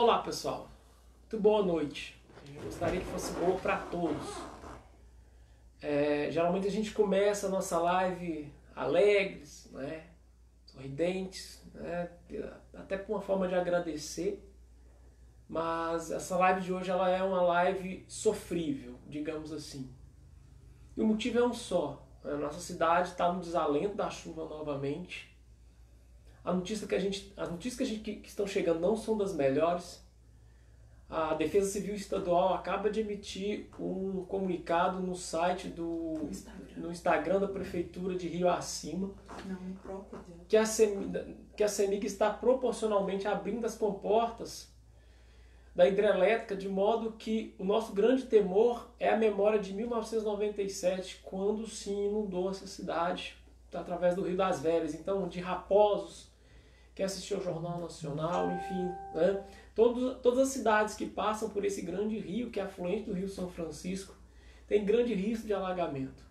Olá pessoal, muito boa noite. Eu gostaria que fosse boa para todos. É, geralmente a gente começa a nossa live alegres, né? sorridentes, né? até por uma forma de agradecer. Mas essa live de hoje ela é uma live sofrível, digamos assim. E o motivo é um só. A nossa cidade está no desalento da chuva novamente. A notícia que a gente, as notícias que, a gente, que, que estão chegando não são das melhores. A Defesa Civil Estadual acaba de emitir um comunicado no site do Instagram. no Instagram da Prefeitura de Rio Acima Não, próprio que a, CEMIG, que a CEMIG está proporcionalmente abrindo as comportas da hidrelétrica de modo que o nosso grande temor é a memória de 1997, quando se inundou essa cidade através do Rio das Velhas. Então, de Raposos, quem assistiu ao Jornal Nacional, enfim, né? Todos, todas as cidades que passam por esse grande rio, que é afluente do Rio São Francisco, tem grande risco de alagamento.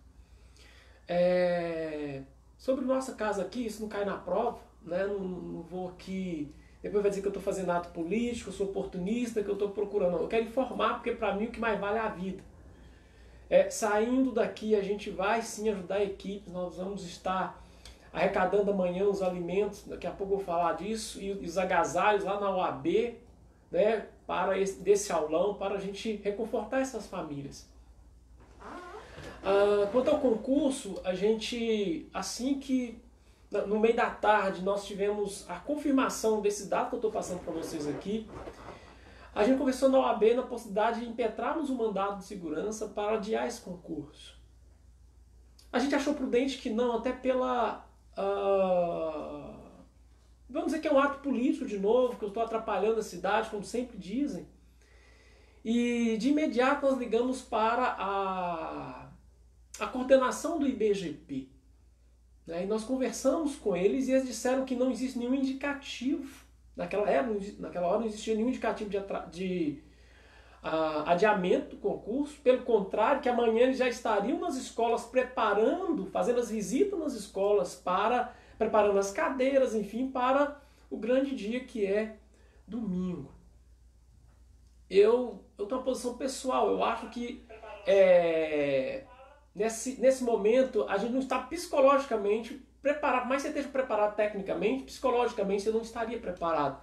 É... Sobre nossa casa aqui, isso não cai na prova, né? não, não vou aqui. Depois vai dizer que eu estou fazendo ato político, eu sou oportunista, que eu estou procurando. Não, eu quero informar, porque para mim o que mais vale é a vida. É, saindo daqui, a gente vai sim ajudar a equipe, nós vamos estar arrecadando amanhã os alimentos, daqui a pouco eu vou falar disso, e os agasalhos lá na OAB, né, para esse, desse aulão, para a gente reconfortar essas famílias. Ah, quanto ao concurso, a gente, assim que no meio da tarde nós tivemos a confirmação desse dado que eu estou passando para vocês aqui, a gente conversou na OAB na possibilidade de impetrarmos o mandado de segurança para adiar esse concurso. A gente achou prudente que não, até pela Uh, vamos dizer que é um ato político de novo, que eu estou atrapalhando a cidade, como sempre dizem. E de imediato nós ligamos para a, a coordenação do IBGP. Né? E nós conversamos com eles e eles disseram que não existe nenhum indicativo. Naquela, época, naquela hora não existia nenhum indicativo de, de uh, adiamento do concurso. Pelo contrário, que amanhã eles já estariam nas escolas preparando, fazendo as visitas nas escolas para preparando as cadeiras, enfim, para o grande dia que é domingo. Eu, eu tenho uma posição pessoal, eu acho que é, nesse, nesse momento a gente não está psicologicamente preparado, mais você esteja preparado tecnicamente, psicologicamente você não estaria preparado.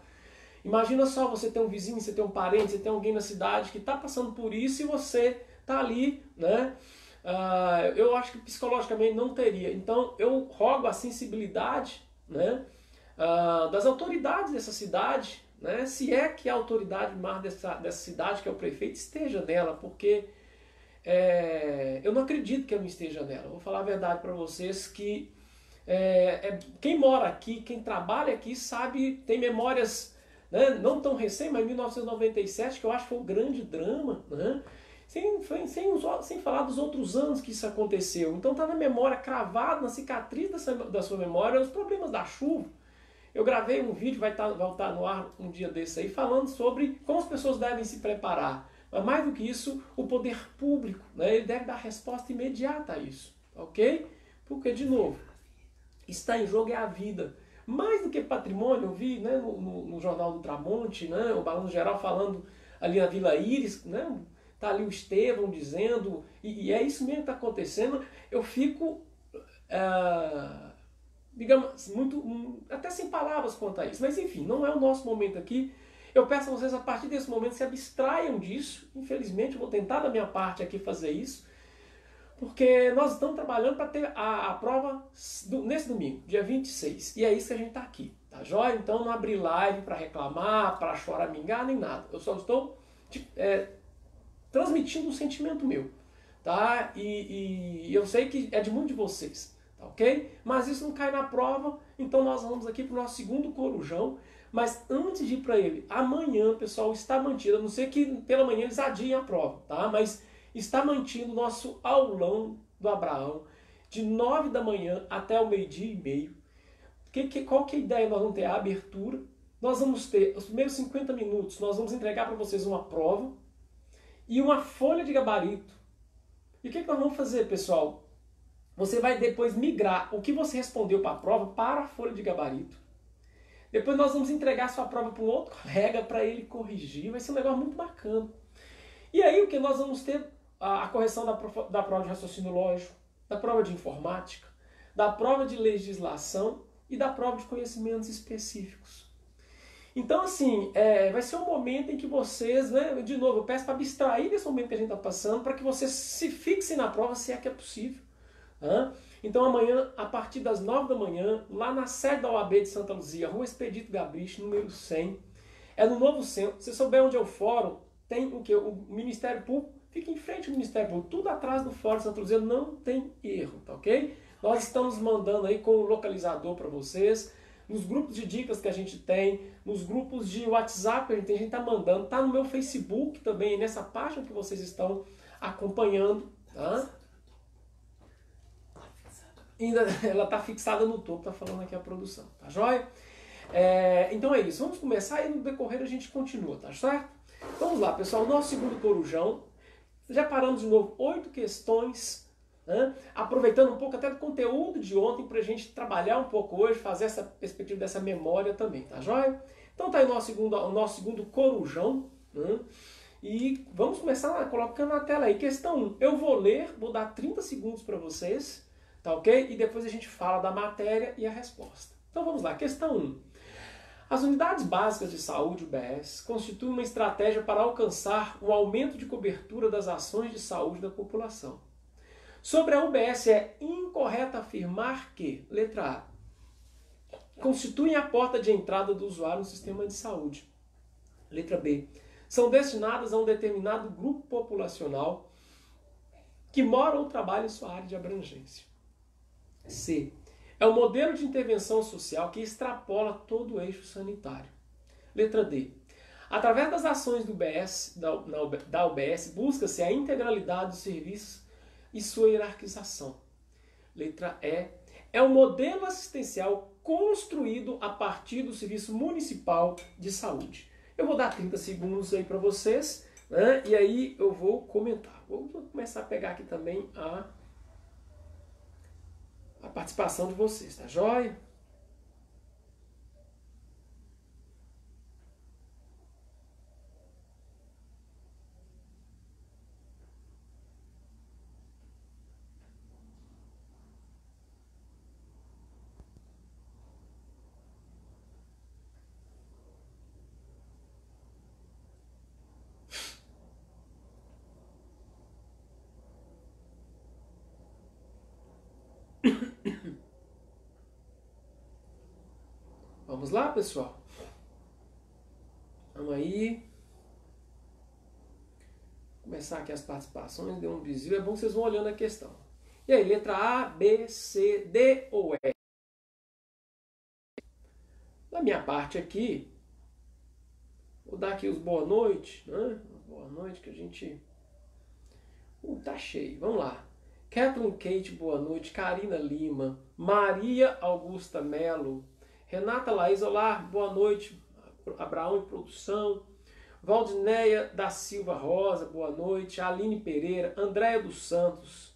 Imagina só você ter um vizinho, você ter um parente, você ter alguém na cidade que está passando por isso e você está ali, né? Uh, eu acho que psicologicamente não teria. Então eu rogo a sensibilidade, né? Uh, das autoridades dessa cidade, né? Se é que a autoridade mais dessa, dessa cidade, que é o prefeito, esteja nela, porque é, eu não acredito que eu não esteja nela. Vou falar a verdade para vocês que é, é, quem mora aqui, quem trabalha aqui, sabe, tem memórias né? não tão recém, mas 1997, que eu acho que foi um grande drama, né? sem, sem, sem falar dos outros anos que isso aconteceu. Então está na memória, cravado na cicatriz dessa, da sua memória, os problemas da chuva. Eu gravei um vídeo, vai estar, tá, estar no ar um dia desse aí, falando sobre como as pessoas devem se preparar. Mas mais do que isso, o poder público, né, ele deve dar resposta imediata a isso, ok? Porque, de novo, está em jogo é a vida. Mais do que patrimônio, eu vi né, no, no, no Jornal do Tramonte, né, o Balanço Geral falando ali na Vila Íris, né, tá ali o Estevão dizendo, e, e é isso mesmo que está acontecendo, eu fico, uh, digamos, muito, até sem palavras quanto a isso. Mas enfim, não é o nosso momento aqui. Eu peço a vocês, a partir desse momento, se abstraiam disso. Infelizmente, eu vou tentar da minha parte aqui fazer isso porque nós estamos trabalhando para ter a, a prova do, nesse domingo, dia 26. E é isso que a gente está aqui, tá joia? Então não abri live para reclamar, para choramingar, nem nada. Eu só estou é, transmitindo um sentimento meu, tá? E, e, eu sei que é de muito de vocês, tá ok? Mas isso não cai na prova, então nós vamos aqui para o nosso segundo corujão. Mas antes de ir para ele, amanhã, pessoal, está mantido, a não ser que pela manhã eles adiem a prova, tá? Mas está mantido o nosso aulão do Abraão de 9 da manhã até o meio-dia e meio. Que, que, qual que é a ideia? Nós vamos ter a abertura, nós vamos ter os primeiros 50 minutos, nós vamos entregar para vocês uma prova e uma folha de gabarito. E o que, que nós vamos fazer, pessoal? Você vai depois migrar o que você respondeu para a prova para a folha de gabarito. Depois nós vamos entregar a sua prova para um outro colega para ele corrigir. Vai ser um negócio muito bacana. E aí o que nós vamos ter? A, correção da, da prova de raciocínio lógico, da prova de informática, da prova de legislação e da prova de conhecimentos específicos. Então, assim, é, vai ser um momento em que vocês, né, de novo, eu peço para abstrair desse momento que a gente está passando, para que vocês se fixem na prova, se é que é possível. Tá? Então, amanhã, a partir das 9 da manhã, lá na sede da OAB de Santa Luzia, Rua Expedito Gabriche, número 100, é no novo centro. Se você souber onde é o fórum, tem o que? O Ministério Público fica em frente ao Ministério Público, tudo atrás do Fórum Santa Luzia, não tem erro, tá ok? Nós estamos mandando aí com o localizador para vocês nos grupos de dicas que a gente tem, nos grupos de WhatsApp que a gente tem, a gente está mandando, tá no meu Facebook também, nessa página que vocês estão acompanhando, tá? Ainda, ela está fixada no topo, tá falando aqui a produção, tá joia? É, então é isso, vamos começar e no decorrer a gente continua, tá certo? Vamos lá, pessoal, nosso segundo corujão, já paramos de novo oito questões né? Aproveitando um pouco até do conteúdo de ontem para a gente trabalhar um pouco hoje, fazer essa perspectiva dessa memória também, tá joia? Então tá aí o nosso segundo, o nosso segundo corujão. Né? E vamos começar colocando na tela aí. Questão 1. Eu vou ler, vou dar 30 segundos para vocês, tá ok? E depois a gente fala da matéria e a resposta. Então vamos lá. Questão 1. As unidades básicas de saúde, UBS, constituem uma estratégia para alcançar o aumento de cobertura das ações de saúde da população. Sobre a UBS, é incorreto afirmar que, letra A, constituem a porta de entrada do usuário no sistema de saúde. Letra B, são destinadas a um determinado grupo populacional que mora ou trabalha em sua área de abrangência. C. É um modelo de intervenção social que extrapola todo o eixo sanitário. Letra D. Através das ações do UBS, da UBS, busca-se a integralidade dos serviços e sua hierarquização. Letra E. É um modelo assistencial construído a partir do Serviço Municipal de Saúde. Eu vou dar 30 segundos aí para vocês, né? e aí eu vou comentar. Vou começar a pegar aqui também a, a participação de vocês, tá joia? Vamos lá, pessoal? Vamos aí. Começar aqui as participações, deu um desvio. É bom que vocês vão olhando a questão. E aí, letra A, B, C, D ou E? Da minha parte aqui, vou dar aqui os boa noite, né? Boa noite que a gente... Uh, tá cheio. Vamos lá. Kathleen Kate, boa noite. Karina Lima. Maria Augusta Melo. Renata Laís, olá, boa noite. Abraão em produção. Valdineia da Silva Rosa, boa noite. Aline Pereira, Andréia dos Santos.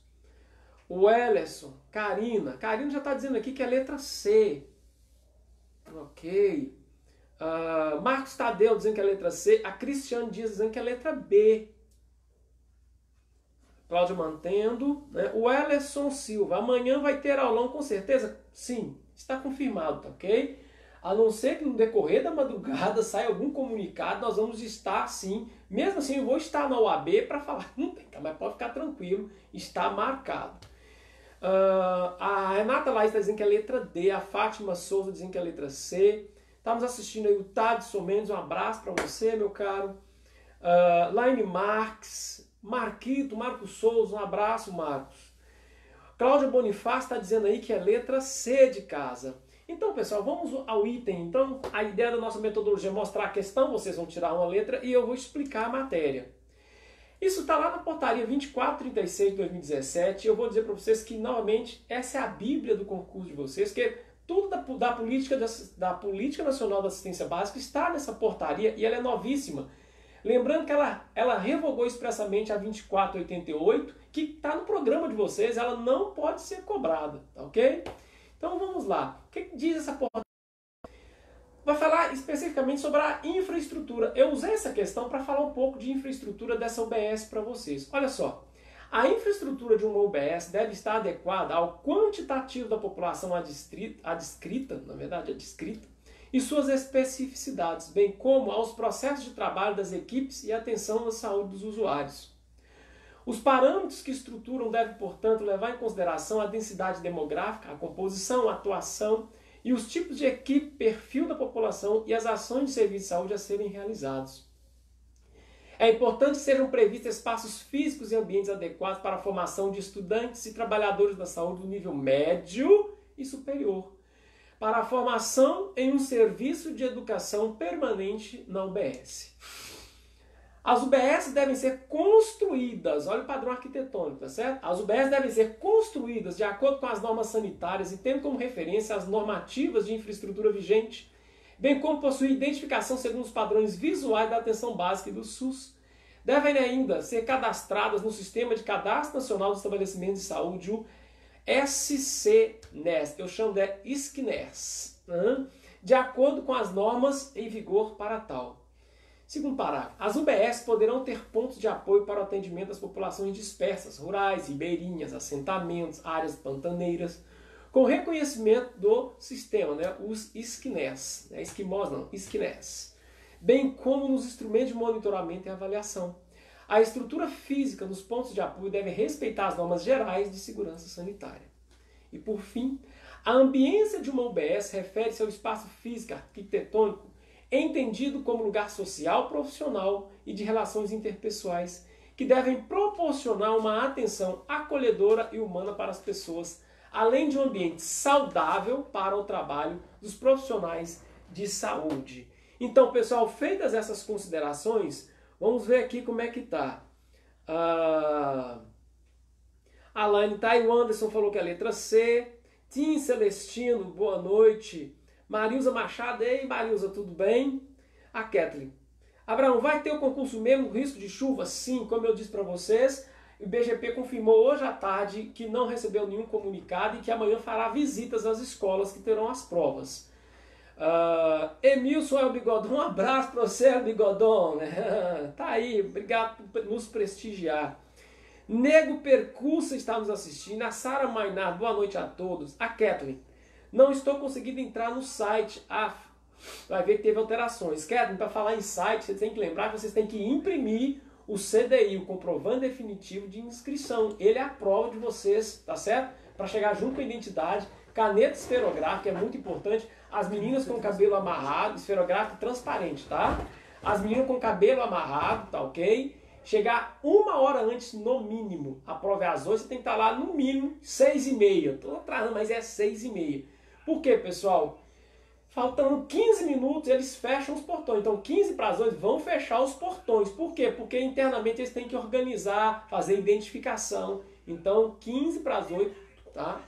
O Ellerson, Karina. Karina já está dizendo aqui que é letra C. Ok. Uh, Marcos Tadeu dizendo que é letra C. A Cristiane Dias dizendo que é letra B. Cláudia mantendo. Né? O Ellerson Silva. Amanhã vai ter aulão com certeza? Sim está confirmado, tá ok? A não ser que no decorrer da madrugada saia algum comunicado, nós vamos estar sim. Mesmo assim, eu vou estar na UAB para falar, não tem, mas pode ficar tranquilo, está marcado. Uh, a Renata Laís está dizendo que é letra D, a Fátima Souza dizendo que é letra C. Estamos assistindo aí o Tadson Mendes, um abraço para você, meu caro. Uh, Laine Marques, Marquito, Marcos Souza, um abraço, Marcos. Cláudia Bonifácio está dizendo aí que é letra C de casa. Então, pessoal, vamos ao item. Então, a ideia da nossa metodologia é mostrar a questão, vocês vão tirar uma letra e eu vou explicar a matéria. Isso está lá na portaria 2436 de 2017. Eu vou dizer para vocês que, novamente, essa é a bíblia do concurso de vocês, que tudo da, da, política, da, da Política Nacional da Assistência Básica está nessa portaria e ela é novíssima. Lembrando que ela, ela revogou expressamente a 2488, que está no programa de vocês, ela não pode ser cobrada, tá ok? Então vamos lá. O que diz essa porta? vai falar especificamente sobre a infraestrutura. Eu usei essa questão para falar um pouco de infraestrutura dessa UBS para vocês. Olha só, a infraestrutura de uma UBS deve estar adequada ao quantitativo da população adscrita, na verdade, adscrita, e suas especificidades, bem como aos processos de trabalho das equipes e atenção à saúde dos usuários. Os parâmetros que estruturam devem, portanto, levar em consideração a densidade demográfica, a composição, a atuação e os tipos de equipe, perfil da população e as ações de serviço de saúde a serem realizados. É importante que sejam previstos espaços físicos e ambientes adequados para a formação de estudantes e trabalhadores da saúde do nível médio e superior, para a formação em um serviço de educação permanente na UBS. As UBS devem ser construídas, olha o padrão arquitetônico, tá certo? As UBS devem ser construídas de acordo com as normas sanitárias e tendo como referência as normativas de infraestrutura vigente, bem como possuir identificação segundo os padrões visuais da atenção básica e do SUS. Devem ainda ser cadastradas no Sistema de Cadastro Nacional dos Estabelecimentos de Saúde, o SCNES, eu chamo de SCNES, de acordo com as normas em vigor para tal. Segundo parágrafo, as UBS poderão ter pontos de apoio para o atendimento das populações dispersas, rurais, ribeirinhas, assentamentos, áreas pantaneiras, com reconhecimento do sistema, né, os esquinés, né, esquimós não, esquinés, bem como nos instrumentos de monitoramento e avaliação. A estrutura física nos pontos de apoio deve respeitar as normas gerais de segurança sanitária. E por fim, a ambiência de uma UBS refere-se ao espaço físico arquitetônico entendido como lugar social, profissional e de relações interpessoais, que devem proporcionar uma atenção acolhedora e humana para as pessoas, além de um ambiente saudável para o trabalho dos profissionais de saúde. Então, pessoal, feitas essas considerações, vamos ver aqui como é que tá. Uh, Alaine Thay, Anderson falou que é a letra C. Tim Celestino, boa noite. Marilza Machado, ei Marilza, tudo bem? A Kathleen. Abraão, vai ter o concurso mesmo, risco de chuva? Sim, como eu disse para vocês, o BGP confirmou hoje à tarde que não recebeu nenhum comunicado e que amanhã fará visitas às escolas que terão as provas. Uh, Emilson El Bigodon, um abraço para você, El Bigodon. Né? tá aí, obrigado por nos prestigiar. Nego Percurso está nos assistindo. A Sara Mainar, boa noite a todos. A Kathleen. Não estou conseguindo entrar no site. Ah, vai ver que teve alterações. Kevin, para falar em site, vocês têm que lembrar que vocês têm que imprimir o CDI, o comprovante definitivo de inscrição. Ele é a prova de vocês, tá certo? Para chegar junto com a identidade. Caneta esferográfica é muito importante. As meninas com cabelo amarrado, esferográfico transparente, tá? As meninas com cabelo amarrado, tá ok? Chegar uma hora antes, no mínimo. A prova é às 8, você tem que estar lá no mínimo seis e meia. Estou atrasando, mas é seis e meia. Por quê, pessoal? Faltando 15 minutos, eles fecham os portões. Então, 15 para as 8 vão fechar os portões. Por quê? Porque internamente eles têm que organizar, fazer identificação. Então, 15 para as 8, tá?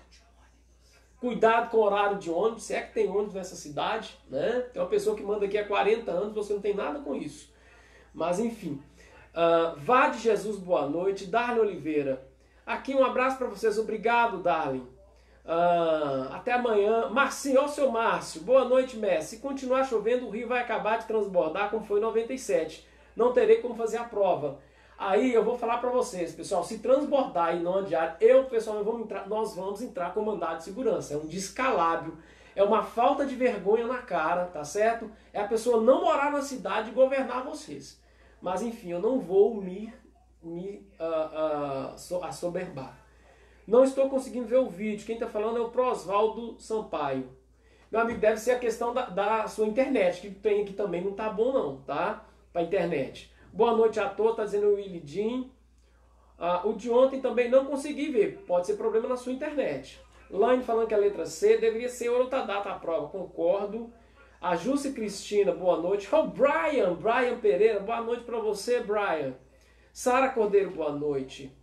Cuidado com o horário de ônibus, se é que tem ônibus nessa cidade, né? Tem uma pessoa que manda aqui há 40 anos, você não tem nada com isso. Mas, enfim. Uh, Vá de Jesus, boa noite. Darlene Oliveira. Aqui um abraço para vocês. Obrigado, Darlene. Ah, até amanhã. Marcinho, ó seu Márcio. Boa noite, Messi. Se continuar chovendo, o rio vai acabar de transbordar como foi em 97. Não terei como fazer a prova. Aí eu vou falar para vocês, pessoal, se transbordar e não adiar, eu, pessoal, vamos entrar, nós vamos entrar com mandado de segurança. É um descalabro, é uma falta de vergonha na cara, tá certo? É a pessoa não morar na cidade e governar vocês. Mas enfim, eu não vou me, me uh, uh, assoberbar. Não estou conseguindo ver o vídeo. Quem está falando é o Prosvaldo Sampaio. Meu amigo, deve ser a questão da, da sua internet, que tem aqui também não tá bom não, tá? Para internet. Boa noite a todos, tá dizendo o Willy Jean. Ah, o de ontem também não consegui ver. Pode ser problema na sua internet. Laine falando que a letra C deveria ser outra data a prova. Concordo. A Júcia Cristina, boa noite. Oh, Brian, Brian Pereira, boa noite para você, Brian. Sara Cordeiro, boa noite.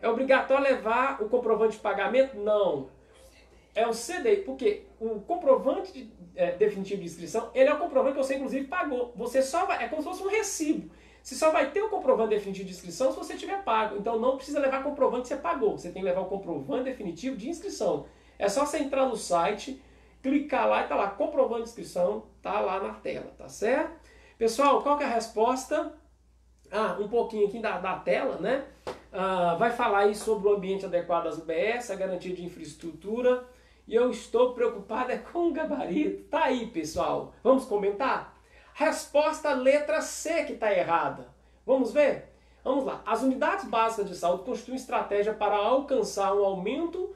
É obrigatório levar o comprovante de pagamento? Não. É o CDI, porque o comprovante de, é, definitivo de inscrição, ele é o comprovante que você inclusive pagou. Você só vai, é como se fosse um recibo. Você só vai ter o comprovante definitivo de inscrição se você tiver pago. Então não precisa levar comprovante que você pagou. Você tem que levar o comprovante definitivo de inscrição. É só você entrar no site clicar lá e tá lá, comprovando inscrição, tá lá na tela, tá certo? Pessoal, qual que é a resposta? Ah, um pouquinho aqui da, da tela, né? Ah, vai falar aí sobre o ambiente adequado às UBS, a garantia de infraestrutura. E eu estou preocupado é com o gabarito. Tá aí, pessoal. Vamos comentar? Resposta letra C que está errada. Vamos ver? Vamos lá. As unidades básicas de saúde constituem estratégia para alcançar um aumento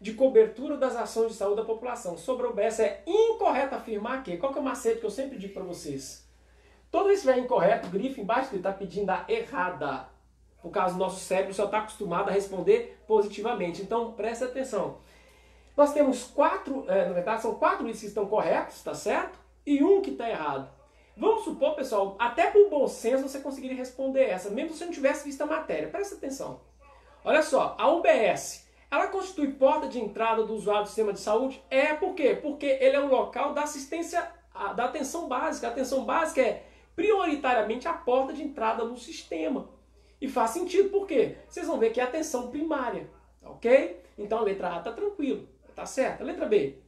de cobertura das ações de saúde da população. Sobre a UBS é incorreto afirmar que. Qual que é o macete que eu sempre digo para vocês? Todo isso é incorreto, grife embaixo ele está pedindo a errada. Por causa do nosso cérebro só está acostumado a responder positivamente. Então preste atenção. Nós temos quatro, é, na verdade são quatro itens que estão corretos, tá certo? E um que está errado. Vamos supor, pessoal, até por bom senso você conseguiria responder essa, mesmo se você não tivesse visto a matéria. Presta atenção. Olha só, a UBS, ela constitui porta de entrada do usuário do sistema de saúde? É por quê? Porque ele é um local da assistência, da atenção básica. A atenção básica é prioritariamente a porta de entrada no sistema. E faz sentido, por quê? Vocês vão ver que é atenção primária, ok? Então a letra A está tranquilo, tá certo. A letra B,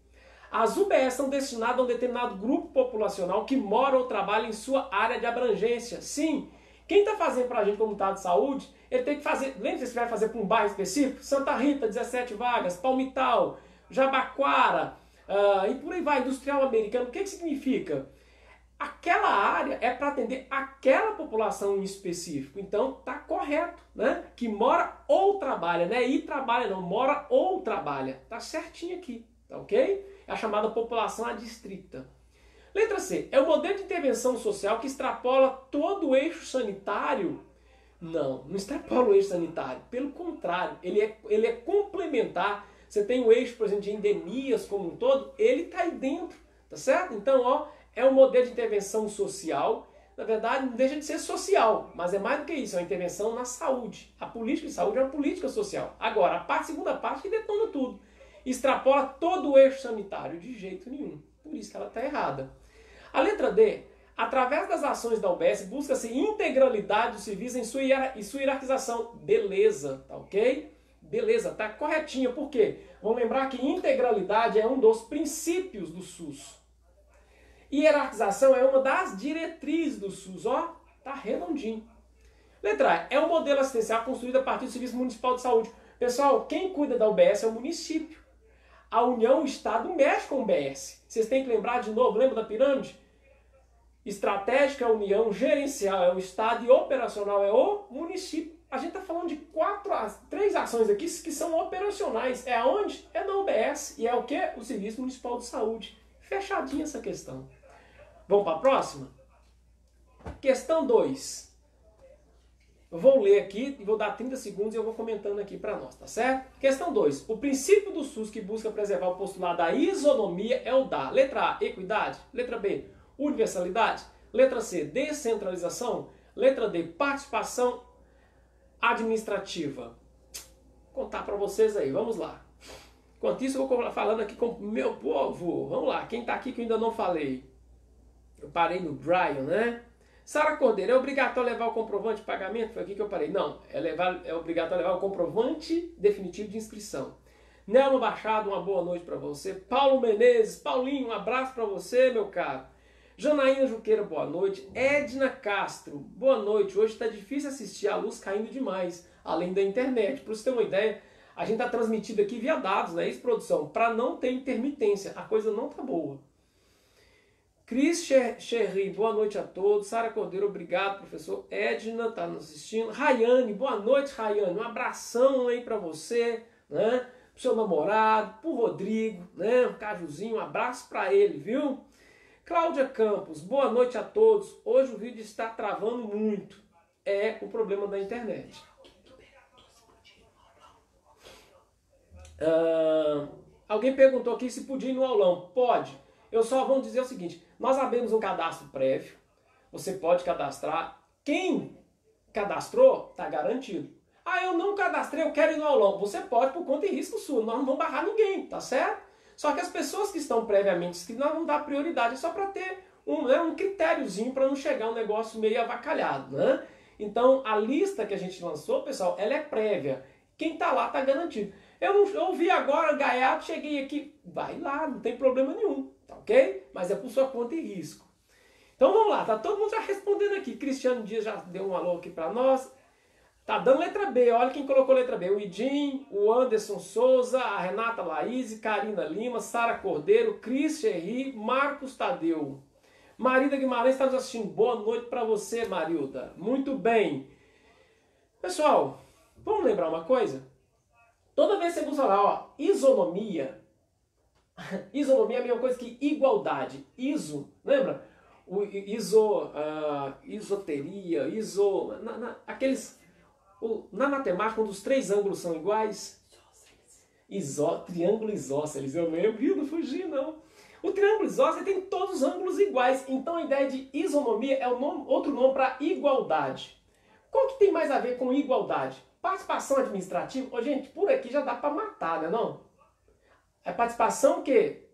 as UBS são destinadas a um determinado grupo populacional que mora ou trabalha em sua área de abrangência. Sim, quem está fazendo para a gente comunidade de saúde, ele tem que fazer, lembra se vai fazer para um bairro específico? Santa Rita, 17 vagas, Palmital, Jabaquara, uh, e por aí vai, industrial americano. O que, que significa? Aquela área é para atender aquela população em específico. Então tá correto, né? Que mora ou trabalha, né? E trabalha não, mora ou trabalha. Tá certinho aqui, tá ok? é a chamada população adstrita. Letra C. É o modelo de intervenção social que extrapola todo o eixo sanitário? Não, não extrapola o eixo sanitário. Pelo contrário, ele é, ele é complementar. Você tem o eixo, por exemplo, de endemias como um todo, ele está aí dentro, tá certo? Então, ó, é um modelo de intervenção social. Na verdade, não deixa de ser social, mas é mais do que isso, é uma intervenção na saúde. A política de saúde é uma política social. Agora, a parte, segunda parte que detona tudo extrapola todo o eixo sanitário. De jeito nenhum. Por isso que ela está errada. A letra D. Através das ações da UBS, busca-se integralidade do serviço em sua, em sua hierarquização. Beleza, tá ok? Beleza, tá corretinho. Por quê? Vamos lembrar que integralidade é um dos princípios do SUS. Hierarquização é uma das diretrizes do SUS. Ó, tá redondinho. Letra A. É um modelo assistencial construído a partir do Serviço Municipal de Saúde. Pessoal, quem cuida da UBS é o município a União, o Estado mexe com o BS. Vocês têm que lembrar de novo, lembra da pirâmide? Estratégica é a União, gerencial é o Estado e operacional é o município. A gente está falando de quatro, três ações aqui que são operacionais. É aonde? É na UBS e é o que? O Serviço Municipal de Saúde. Fechadinha essa questão. Vamos para a próxima? Questão 2. Eu vou ler aqui e vou dar 30 segundos e eu vou comentando aqui para nós, tá certo? Questão 2. O princípio do SUS que busca preservar o postulado da isonomia é o da letra A, equidade, letra B, universalidade, letra C, descentralização, letra D, participação administrativa. Vou contar para vocês aí, vamos lá. Enquanto isso, eu vou falando aqui com o meu povo. Vamos lá, quem está aqui que eu ainda não falei? Eu parei no Brian, né? Sara Cordeiro, é obrigatório levar o comprovante de pagamento? Foi aqui que eu parei. Não, é, levar, é obrigatório levar o comprovante definitivo de inscrição. Nelma Machado, uma boa noite para você. Paulo Menezes, Paulinho, um abraço para você, meu caro. Janaína Juqueira, boa noite. Edna Castro, boa noite. Hoje está difícil assistir a luz caindo demais, além da internet. Para você ter uma ideia, a gente está transmitido aqui via dados, né? Isso, produção, para não ter intermitência. A coisa não tá boa. Cris Cherry, boa noite a todos. Sara Cordeiro, obrigado, professor. Edna está nos assistindo. Rayane, boa noite, Rayane. Um abração aí para você, né? Pro seu namorado, pro Rodrigo, né? Um cajuzinho, um abraço para ele, viu? Cláudia Campos, boa noite a todos. Hoje o vídeo está travando muito. É o problema da internet. Uh, alguém perguntou aqui se podia ir no aulão. Pode. Eu só vou dizer o seguinte: nós abrimos um cadastro prévio, você pode cadastrar. Quem cadastrou, está garantido. Ah, eu não cadastrei, eu quero ir no aulão. Você pode por conta e risco sua, nós não vamos barrar ninguém, tá certo? Só que as pessoas que estão previamente inscritas, nós vamos dar prioridade, só para ter um, né, um critériozinho para não chegar um negócio meio avacalhado, né? Então, a lista que a gente lançou, pessoal, ela é prévia. Quem está lá está garantido. Eu, não, eu ouvi agora, gaiato, cheguei aqui. Vai lá, não tem problema nenhum, tá ok? Mas é por sua conta e risco. Então vamos lá, tá todo mundo já respondendo aqui. Cristiano Dias já deu um alô aqui para nós. Tá dando letra B, olha quem colocou letra B. O Idim, o Anderson Souza, a Renata Laís, Karina Lima, Sara Cordeiro, Cris Cherry, Marcos Tadeu. Marilda Guimarães está nos assistindo. Boa noite para você, Marilda. Muito bem. Pessoal, vamos lembrar uma coisa? Toda vez que você usa lá, ó, isonomia. isonomia é a mesma coisa que igualdade. Iso, lembra? O iso, uh, isoteria, iso. Na, na, aqueles o, na matemática, quando os três ângulos são iguais, isó, triângulo isósceles, eu lembro, e não fugi não. O triângulo isósceles tem todos os ângulos iguais, então a ideia de isonomia é o nome, outro nome para igualdade. Qual que tem mais a ver com igualdade? Participação administrativa, oh, gente, por aqui já dá para matar, né não? É participação que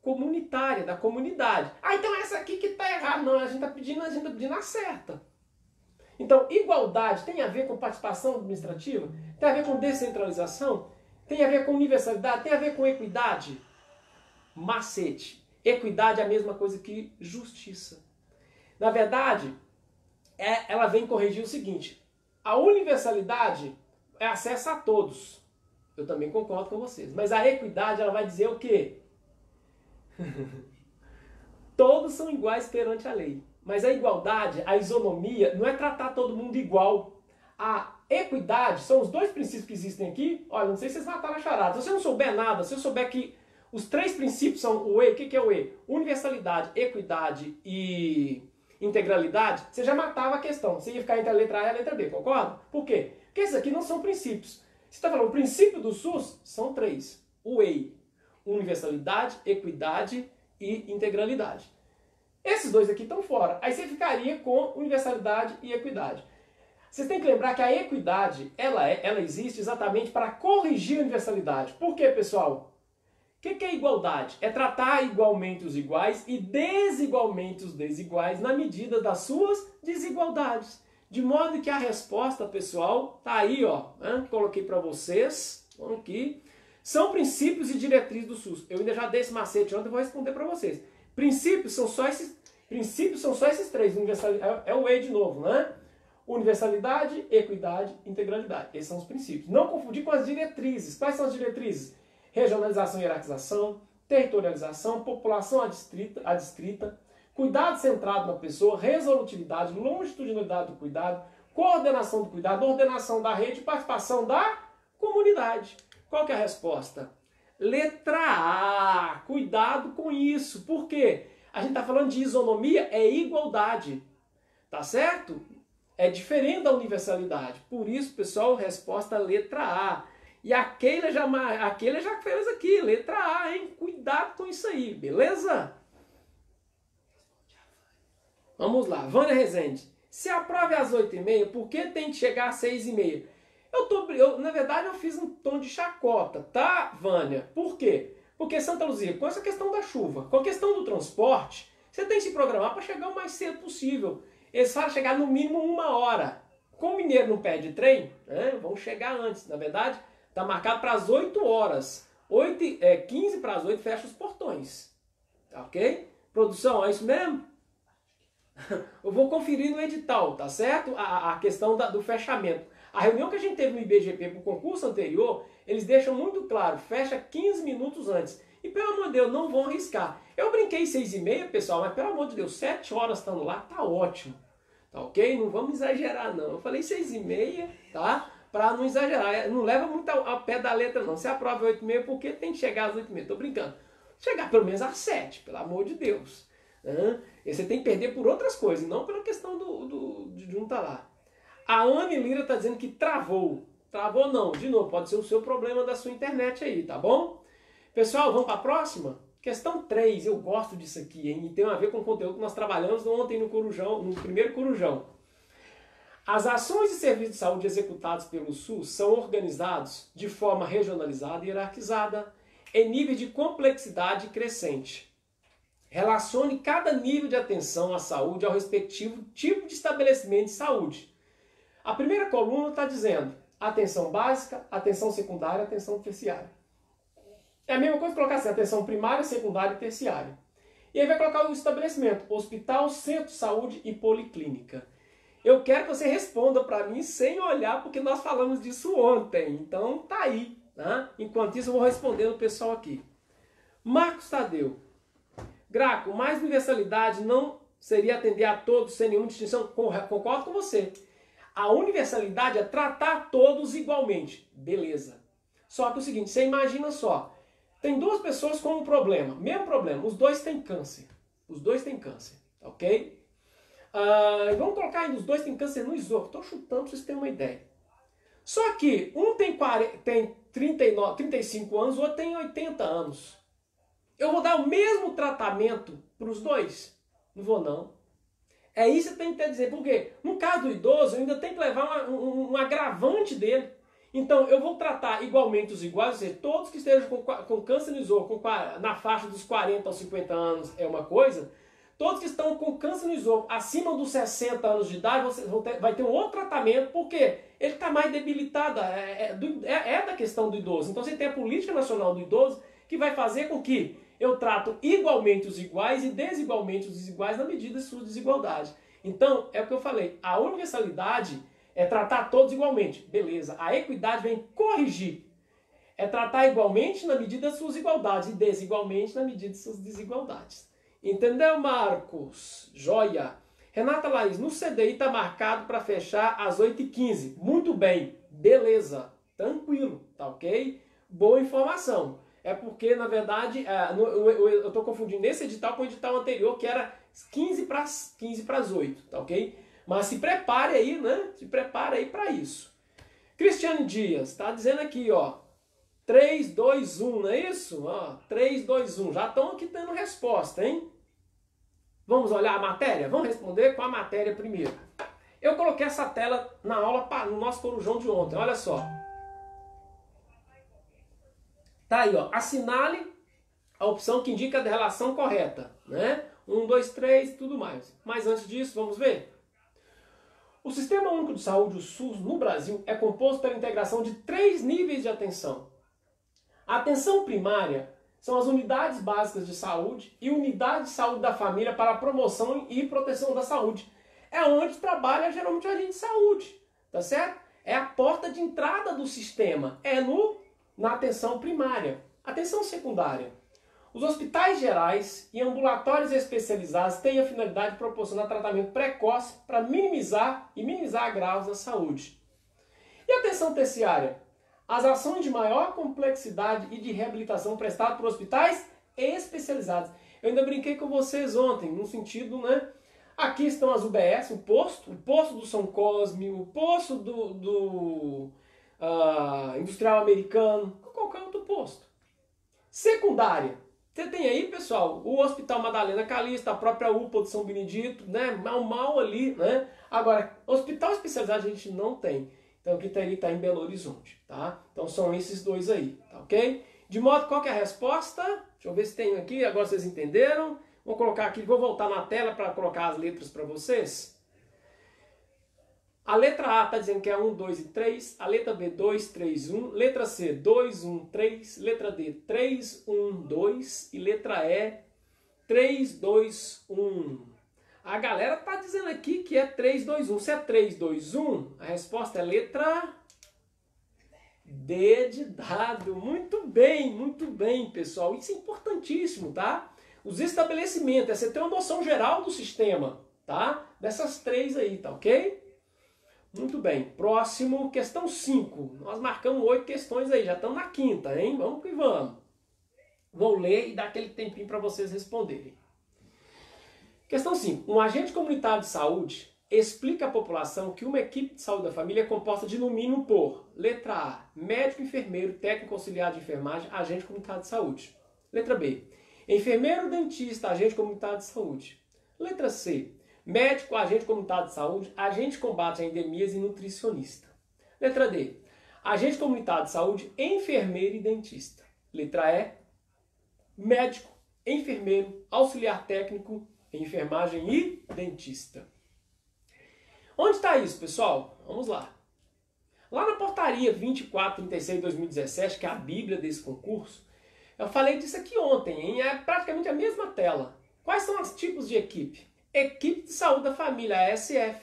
comunitária, da comunidade. Ah, então essa aqui que está errada. Não, a gente está pedindo, a gente tá pedindo a certa. Então, igualdade tem a ver com participação administrativa? Tem a ver com descentralização? Tem a ver com universalidade? Tem a ver com equidade? Macete. Equidade é a mesma coisa que justiça. Na verdade, é, ela vem corrigir o seguinte: a universalidade é acesso a todos. Eu também concordo com vocês. Mas a equidade ela vai dizer o quê? todos são iguais perante a lei. Mas a igualdade, a isonomia, não é tratar todo mundo igual. A equidade são os dois princípios que existem aqui. Olha, não sei se vocês mataram a charada. Se você não souber nada, se você souber que os três princípios são o E, o que, que é o E? Universalidade, equidade e integralidade, você já matava a questão. Você ia ficar entre a letra A e a letra B, concorda? Por quê? Porque esses aqui não são princípios. Você está falando, o princípio do SUS são três. O E, universalidade, equidade e integralidade. Esses dois aqui estão fora. Aí você ficaria com universalidade e equidade. Vocês têm que lembrar que a equidade, ela, é, ela existe exatamente para corrigir a universalidade. Por quê, pessoal? O que, que é igualdade? É tratar igualmente os iguais e desigualmente os desiguais na medida das suas desigualdades. De modo que a resposta, pessoal, tá aí, ó. Né? Coloquei para vocês, aqui. São princípios e diretrizes do SUS. Eu ainda já dei esse macete ontem, vou responder para vocês. Princípios são só esses princípios são só esses três. É, é o E de novo, né? Universalidade, equidade, integralidade. Esses são os princípios. Não confundir com as diretrizes. Quais são as diretrizes? Regionalização e hierarquização, territorialização, população adstrita, adstrita cuidado centrado na pessoa, resolutividade, longitudinalidade do cuidado, coordenação do cuidado, ordenação da rede, participação da comunidade. Qual que é a resposta? Letra A. Cuidado com isso. Por quê? A gente está falando de isonomia, é igualdade. Tá certo? É diferente da universalidade. Por isso, pessoal, resposta letra A. E a Keila já, a Keila já fez aqui, letra A, hein? Cuidado com isso aí, beleza? Vamos lá, Vânia Rezende. Se aprove às 8h30, por que tem que chegar às 6h30? Eu tô, eu, na verdade, eu fiz um tom de chacota, tá, Vânia? Por quê? Porque Santa Luzia, com essa questão da chuva, com a questão do transporte, você tem que se programar para chegar o mais cedo possível. Eles falam chegar no mínimo uma hora. Como o mineiro não perde trem, né, vão chegar antes. Na verdade, está marcado para as 8 horas. 8, é, 15 para as 8 fecha os portões. Tá ok? Produção, é isso mesmo? Eu vou conferir no edital, tá certo? A, a questão da, do fechamento. A reunião que a gente teve no IBGP para o concurso anterior, eles deixam muito claro, fecha 15 minutos antes. E pelo amor de Deus, não vão arriscar. Eu brinquei 6 e meia, pessoal, mas pelo amor de Deus, 7 horas estando lá, tá ótimo. Tá ok? Não vamos exagerar, não. Eu falei 6 e meia, tá? Para não exagerar. Não leva muito ao pé da letra, não. Se aprova 8 e meia, porque tem que chegar às 8 e meia. Tô brincando. Chegar pelo menos às 7, pelo amor de Deus. Você tem que perder por outras coisas, não pela questão do, do, de não estar tá lá. A Anne Lira está dizendo que travou. Travou não, de novo, pode ser o seu problema da sua internet aí, tá bom? Pessoal, vamos para a próxima? Questão 3, eu gosto disso aqui, hein? E tem a ver com o conteúdo que nós trabalhamos ontem no Corujão, no primeiro Corujão. As ações e serviços de saúde executados pelo SUS são organizados de forma regionalizada e hierarquizada, em nível de complexidade crescente. Relacione cada nível de atenção à saúde ao respectivo tipo de estabelecimento de saúde. A primeira coluna está dizendo atenção básica, atenção secundária, atenção terciária. É a mesma coisa colocar assim, atenção primária, secundária e terciária. E aí vai colocar o estabelecimento, hospital, centro de saúde e policlínica. Eu quero que você responda para mim sem olhar, porque nós falamos disso ontem. Então tá aí. Tá? Enquanto isso, eu vou respondendo o pessoal aqui. Marcos Tadeu. Graco, mais universalidade não seria atender a todos sem nenhuma distinção? Concordo com você. A universalidade é tratar todos igualmente. Beleza. Só que é o seguinte, você imagina só. Tem duas pessoas com um problema. Mesmo problema. Os dois têm câncer. Os dois têm câncer. Ok? Uh, vamos colocar aí, os dois têm câncer no esôfago. Estou chutando para vocês terem uma ideia. Só que um tem, 40, tem 39, 35 anos, o outro tem 80 anos. Eu vou dar o mesmo tratamento para os dois? Não vou não. É isso que tem que dizer, porque no caso do idoso, eu ainda tenho que levar uma, um, um, agravante dele. Então, eu vou tratar igualmente os iguais, ou seja, todos que estejam com, com câncer no esôfago na faixa dos 40 aos 50 anos é uma coisa, Todos que estão com câncer no esôfago acima dos 60 anos de idade você vai ter um outro tratamento, porque ele está mais debilitado. É, é, é, é, da questão do idoso. Então você tem a política nacional do idoso que vai fazer com que eu trato igualmente os iguais e desigualmente os desiguais na medida de sua desigualdade. Então, é o que eu falei, a universalidade é tratar todos igualmente. Beleza. A equidade vem corrigir. É tratar igualmente na medida de suas igualdades e desigualmente na medida de suas desigualdades. Entendeu, Marcos? Joia. Renata Laís, no CDI está marcado para fechar às 8h15. Muito bem, beleza, tranquilo, tá ok? Boa informação. É porque, na verdade, é, eu estou confundindo esse edital com o edital anterior, que era 15 para 15 as 8, tá ok? Mas se prepare aí, né? Se prepare aí para isso. Cristiane Dias, está dizendo aqui, ó. 3, 2, 1, não é isso? Ó, 3, 2, 1. Já estão aqui dando resposta, hein? Vamos olhar a matéria? Vamos responder com a matéria primeiro. Eu coloquei essa tela na aula no nosso corujão de ontem, olha só. Tá aí, ó. Assinale a opção que indica a relação correta, né? 1, 2, 3, tudo mais. Mas antes disso, vamos ver? O Sistema Único de Saúde, o SUS, no Brasil, é composto pela integração de três níveis de atenção. A atenção primária são as unidades básicas de saúde e unidade de saúde da família para a promoção e proteção da saúde. É onde trabalha geralmente o agente de saúde, tá certo? É a porta de entrada do sistema, é no na atenção primária. Atenção secundária. Os hospitais gerais e ambulatórios especializados têm a finalidade de proporcionar tratamento precoce para minimizar e minimizar agravos na saúde. E atenção terciária? as ações de maior complexidade e de reabilitação prestadas por hospitais especializados. Eu ainda brinquei com vocês ontem, no sentido, né? Aqui estão as UBS, o posto, o posto do São Cosme, o posto do, do uh, Industrial Americano, qualquer outro posto. Secundária. Você tem aí, pessoal, o Hospital Madalena Calista, a própria UPA de São Benedito, né? Mal, mal ali, né? Agora, hospital especializado a gente não tem. Então o Quitari está em Belo Horizonte, tá? Então são esses dois aí, tá ok? De modo, qual que é a resposta? Deixa eu ver se tem aqui, agora vocês entenderam. Vou colocar aqui, vou voltar na tela para colocar as letras para vocês. A letra A está dizendo que é 1, 2 e 3. A letra B, 2, 3, 1. Letra C, 2, 1, 3. Letra D, 3, 1, 2. E letra E, 3, 2, 1. A galera tá dizendo aqui que é 3, 2, 1. Se é 3, 2, 1, a resposta é letra D de dado. Muito bem, muito bem, pessoal. Isso é importantíssimo, tá? Os estabelecimentos, é você ter uma noção geral do sistema, tá? Dessas três aí, tá ok? Muito bem. Próximo, questão 5. Nós marcamos oito questões aí, já estamos na quinta, hein? Vamos que vamos. Vou ler e dar aquele tempinho para vocês responderem. Questão 5. Um agente comunitário de saúde explica à população que uma equipe de saúde da família é composta de no mínimo por letra A, médico, enfermeiro, técnico auxiliar de enfermagem, agente comunitário de saúde. Letra B, enfermeiro, dentista, agente comunitário de saúde. Letra C, médico, agente comunitário de saúde, agente de combate a endemias e nutricionista. Letra D, agente comunitário de saúde, enfermeiro e dentista. Letra E, médico, enfermeiro, auxiliar técnico enfermagem e dentista. Onde está isso, pessoal? Vamos lá. Lá na portaria 2436 de 2017, que é a bíblia desse concurso, eu falei disso aqui ontem, hein? é praticamente a mesma tela. Quais são os tipos de equipe? Equipe de saúde da família, a SF,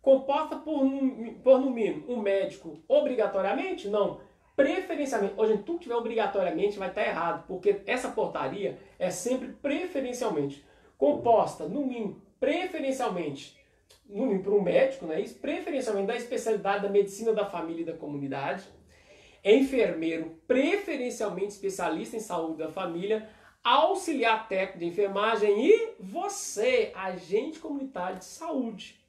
composta por, por no mínimo um médico obrigatoriamente? Não. Preferencialmente. Hoje, tudo que tiver obrigatoriamente vai estar errado, porque essa portaria é sempre preferencialmente composta, no mínimo, preferencialmente, no mínimo para um médico, né? Isso, preferencialmente da especialidade da medicina da família e da comunidade, enfermeiro, preferencialmente especialista em saúde da família, auxiliar técnico de enfermagem e você, agente comunitário de saúde.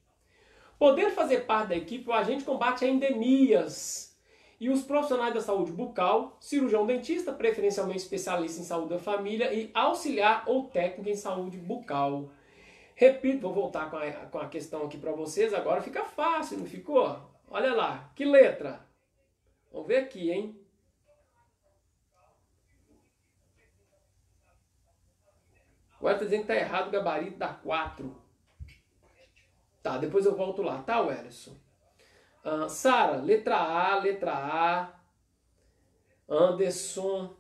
Podendo fazer parte da equipe, o agente combate a endemias e os profissionais da saúde bucal, cirurgião dentista, preferencialmente especialista em saúde da família e auxiliar ou técnico em saúde bucal. Repito, vou voltar com a, com a questão aqui para vocês, agora fica fácil, não ficou? Olha lá, que letra? Vamos ver aqui, hein? Agora está dizendo que está errado o gabarito da 4. Tá, depois eu volto lá, tá, Werson? Uh, Sara, letra A, letra A. Anderson,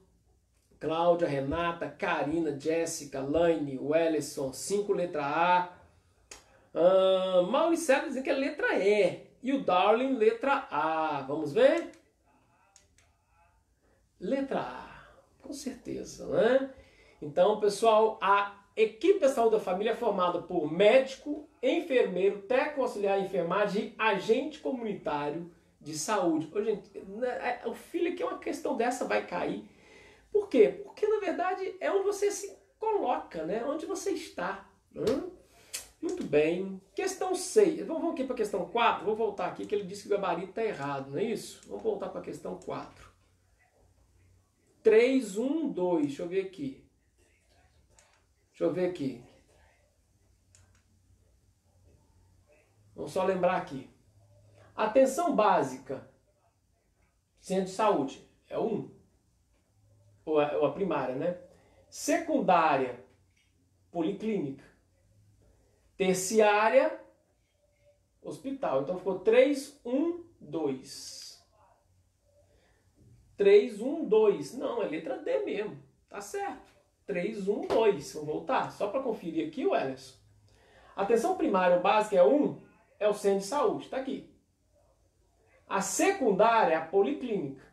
Cláudia, Renata, Karina, Jéssica, Laine, Wellison, 5 letra A. Uh, Mauricelo dizendo que é letra E. E o Darling, letra A. Vamos ver? Letra A, com certeza, né? Então, pessoal, a equipe da saúde da família é formada por médico, enfermeiro, técnico auxiliar de enfermagem e agente comunitário de saúde. Ô, gente, né, é, o filho aqui é uma questão dessa vai cair. Por quê? Porque na verdade é onde você se coloca, né? Onde você está. Hum? Muito bem. Questão 6. Vamos aqui para a questão 4. Vou voltar aqui que ele disse que o gabarito está errado, não é isso? Vamos voltar para a questão 4. 3, 1, 2. Deixa eu ver aqui. Deixa eu ver aqui. Vamos só lembrar aqui. Atenção básica. Centro de saúde. É um. Ou a, ou a primária, né? Secundária. Policlínica. Terciária. Hospital. Então ficou 3, 1, 2. 3, 1, 2. Não, é letra D mesmo. Tá certo. 3, 1, 2. Vamos voltar? Só para conferir aqui, o Ellison. Atenção primária ou básica é 1, é o centro de saúde, está aqui. A secundária é a policlínica.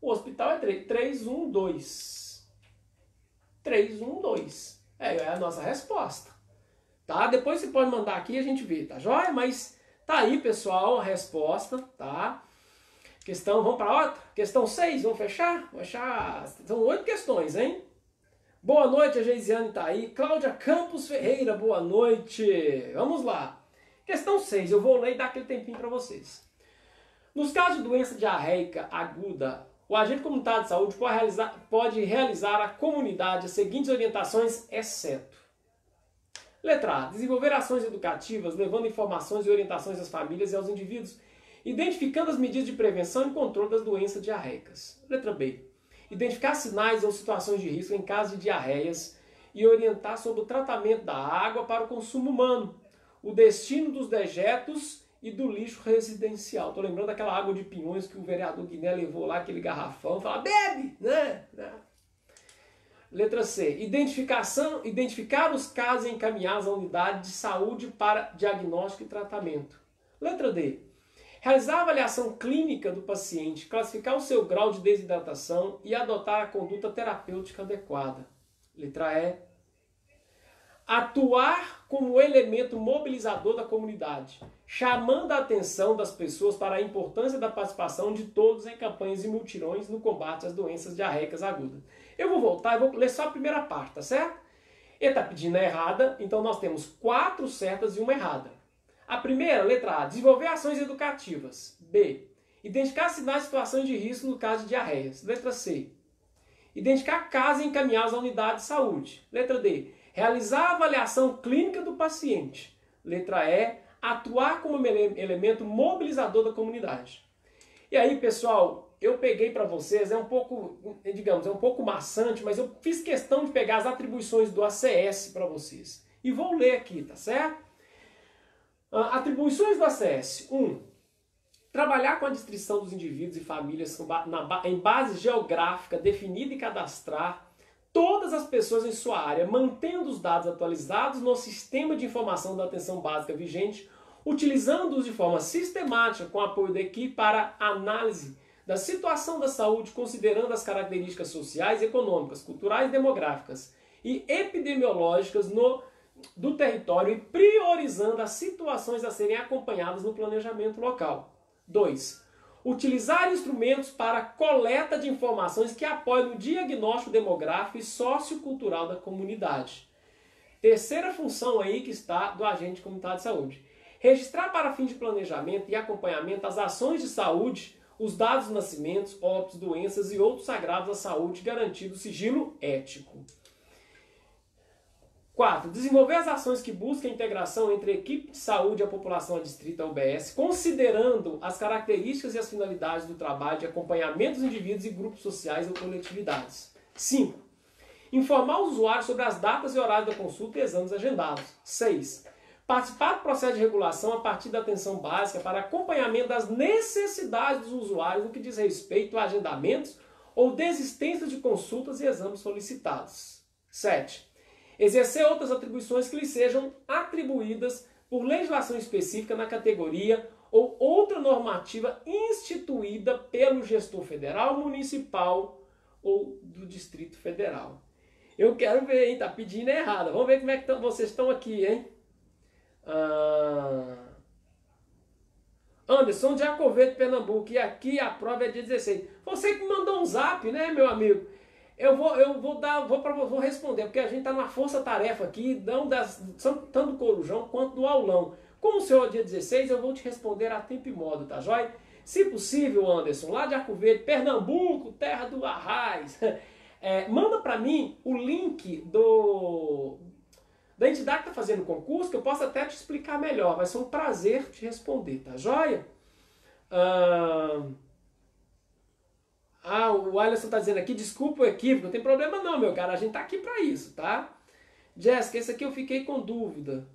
O hospital é 3, 3 1, 2. 3, 1, 2. É, é a nossa resposta. Tá? Depois você pode mandar aqui e a gente vê, tá joia? Mas tá aí, pessoal, a resposta, tá? Questão, vamos para outra? Questão 6, vamos fechar? Vamos fechar. São oito questões, hein? Boa noite, a Geisiane está aí. Cláudia Campos Ferreira, boa noite. Vamos lá. Questão 6, eu vou ler e dar aquele tempinho para vocês. Nos casos de doença diarreica aguda, o agente comunitário de saúde pode realizar, pode realizar à comunidade as seguintes orientações, exceto. Letra A. Desenvolver ações educativas, levando informações e orientações às famílias e aos indivíduos, identificando as medidas de prevenção e controle das doenças diarreicas. Letra B identificar sinais ou situações de risco em caso de diarreias e orientar sobre o tratamento da água para o consumo humano, o destino dos dejetos e do lixo residencial. Estou lembrando daquela água de pinhões que o vereador Guiné levou lá, aquele garrafão, fala, bebe, né? né? Letra C. Identificação, identificar os casos encaminhados à unidade de saúde para diagnóstico e tratamento. Letra D realizar a avaliação clínica do paciente, classificar o seu grau de desidratação e adotar a conduta terapêutica adequada. Letra E. Atuar como elemento mobilizador da comunidade, chamando a atenção das pessoas para a importância da participação de todos em campanhas e multirões no combate às doenças diarreicas agudas. Eu vou voltar e vou ler só a primeira parte, tá certo? Ele está pedindo a errada, então nós temos quatro certas e uma errada. A primeira, letra A, desenvolver ações educativas. B, identificar sinais de situações de risco no caso de diarreias. Letra C, identificar casos encaminhados à unidade de saúde. Letra D, realizar a avaliação clínica do paciente. Letra E, atuar como elemento mobilizador da comunidade. E aí, pessoal, eu peguei para vocês, é um pouco, digamos, é um pouco maçante, mas eu fiz questão de pegar as atribuições do ACS para vocês. E vou ler aqui, tá certo? Ah, atribuições do ACS. 1. Um, Trabalhar com a distribuição dos indivíduos e famílias em base geográfica definida e cadastrar todas as pessoas em sua área, mantendo os dados atualizados no sistema de informação da atenção básica vigente, utilizando-os de forma sistemática com apoio da equipe para análise da situação da saúde, considerando as características sociais, econômicas, culturais, demográficas e epidemiológicas no, do território e priorizando as situações a serem acompanhadas no planejamento local. 2. Utilizar instrumentos para coleta de informações que apoiem o diagnóstico demográfico e sociocultural da comunidade. Terceira função aí que está do agente comunitário de saúde. Registrar para fins de planejamento e acompanhamento as ações de saúde, os dados de nascimentos, óbitos, doenças e outros sagrados à saúde, garantido sigilo ético. 4. Desenvolver as ações que buscam a integração entre a equipe de saúde e a população adstrita UBS, considerando as características e as finalidades do trabalho de acompanhamento dos indivíduos e grupos sociais ou coletividades. 5. Informar o usuário sobre as datas e horários da consulta e exames agendados. 6. Participar do processo de regulação a partir da atenção básica para acompanhamento das necessidades dos usuários no que diz respeito a agendamentos ou desistência de consultas e exames solicitados. 7 exercer outras atribuições que lhe sejam atribuídas por legislação específica na categoria ou outra normativa instituída pelo gestor federal, municipal ou do Distrito Federal. Eu quero ver, hein? Tá pedindo errado. Vamos ver como é que vocês estão aqui, hein? Ah... Anderson de Acoveto, Pernambuco. E aqui a prova é dia 16. Você que mandou um zap, né, meu amigo? Eu vou, eu vou dar, vou, pra, vou responder, porque a gente está numa força-tarefa aqui, não das, tanto do Corujão quanto do aulão. Como o senhor é dia 16, eu vou te responder a tempo e modo, tá joia? Se possível, Anderson, lá de Arco Verde, Pernambuco, terra do Arraiz, é, manda para mim o link do da entidade que está fazendo o concurso, que eu posso até te explicar melhor. Vai ser um prazer te responder, tá joia? Ah, o Alisson está dizendo aqui, desculpa o equívoco, não tem problema não, meu cara, a gente tá aqui para isso, tá? Jéssica, esse aqui eu fiquei com dúvida.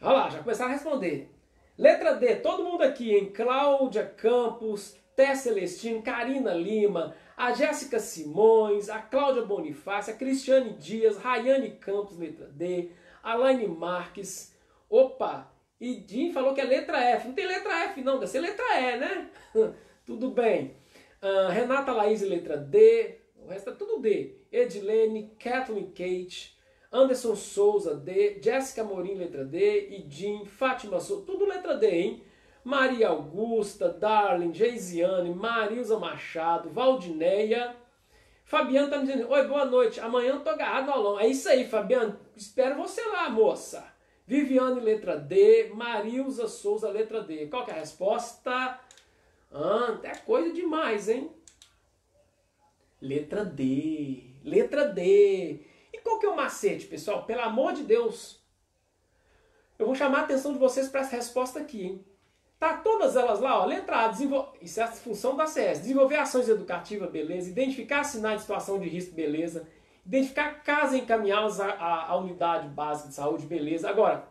Olha lá, já começaram a responder. Letra D, todo mundo aqui, hein? Cláudia Campos, Té Celestino, Karina Lima, a Jéssica Simões, a Cláudia Bonifácio, a Cristiane Dias, Rayane Campos, letra D, Alaine Marques, opa, e Jim falou que é letra F. Não tem letra F não, deve ser letra E, né? Tudo bem. Uh, Renata Laís, letra D. O resto é tudo D. Edilene, Kathleen Kate, Anderson Souza, D. Jéssica Morim, letra D. E Jean, Fátima Souza, tudo letra D, hein? Maria Augusta, Darling, Geisiane, Marilza Machado, Valdineia. Fabiano tá me dizendo, oi, boa noite, amanhã eu tô agarrado no aulão. É isso aí, Fabiano, espero você lá, moça. Viviane, letra D, Marilza Souza, letra D. Qual que é a resposta? Ah, é coisa demais, hein? Letra D. Letra D. E qual que é o macete, pessoal? Pelo amor de Deus. Eu vou chamar a atenção de vocês para essa resposta aqui, hein? Tá todas elas lá, ó. Letra A, desenvol... isso é a função da CS. Desenvolver ações educativas, beleza. Identificar sinais de situação de risco, beleza. Identificar casos encaminhados à, à, à unidade básica de saúde, beleza. Agora,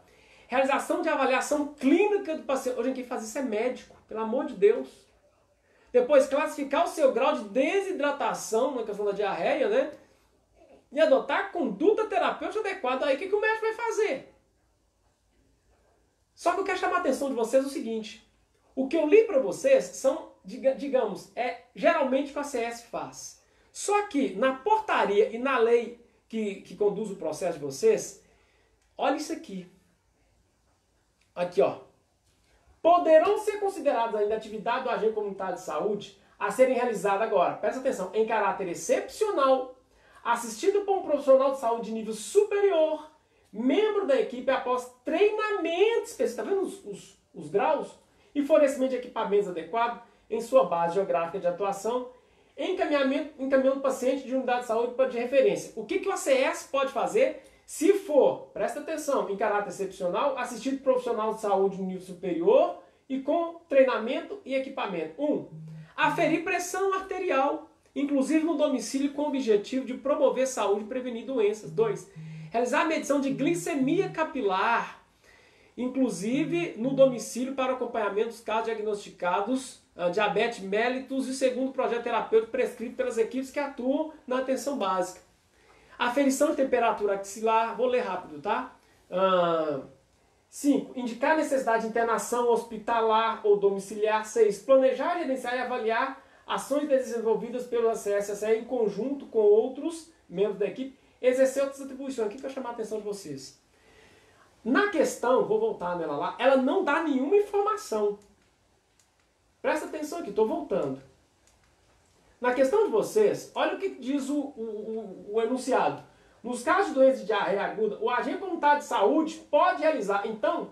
realização de avaliação clínica do paciente. Hoje quem faz isso é médico, pelo amor de Deus. Depois, classificar o seu grau de desidratação na questão da diarreia, né? E adotar a conduta terapêutica adequada. Aí, o que, que o médico vai fazer? Só que eu quero chamar a atenção de vocês o seguinte. O que eu li para vocês são, digamos, é geralmente o que a CS faz. Só que na portaria e na lei que, que conduz o processo de vocês, olha isso aqui. Aqui, ó poderão ser consideradas ainda atividade do agente comunitário de saúde a serem realizadas agora, presta atenção, em caráter excepcional, assistido por um profissional de saúde de nível superior, membro da equipe após treinamento específico, está vendo os, os, os graus? E fornecimento de equipamentos adequados em sua base geográfica de atuação, encaminhamento, encaminhando o paciente de unidade de saúde de referência. O que, que o ACS pode fazer se for, presta atenção, em caráter excepcional, assistido profissional de saúde no nível superior e com treinamento e equipamento. 1. Um, aferir pressão arterial, inclusive no domicílio, com o objetivo de promover saúde e prevenir doenças. 2. Realizar a medição de glicemia capilar inclusive no domicílio para acompanhamento dos casos diagnosticados uh, diabetes mellitus e segundo projeto terapêutico prescrito pelas equipes que atuam na atenção básica. Aferição de temperatura axilar, vou ler rápido, tá? 5. Uh, indicar necessidade de internação hospitalar ou domiciliar. 6. Planejar, gerenciar e avaliar ações desenvolvidas pelo CSSE em conjunto com outros membros da equipe. Exercer outras atribuições. Aqui que eu chamar a atenção de vocês. Na questão, vou voltar nela lá, ela não dá nenhuma informação. Presta atenção aqui, estou voltando. Na questão de vocês, olha o que diz o, o, o, o enunciado. Nos casos de doença de diarreia aguda, o agente comunitário de saúde pode realizar. Então,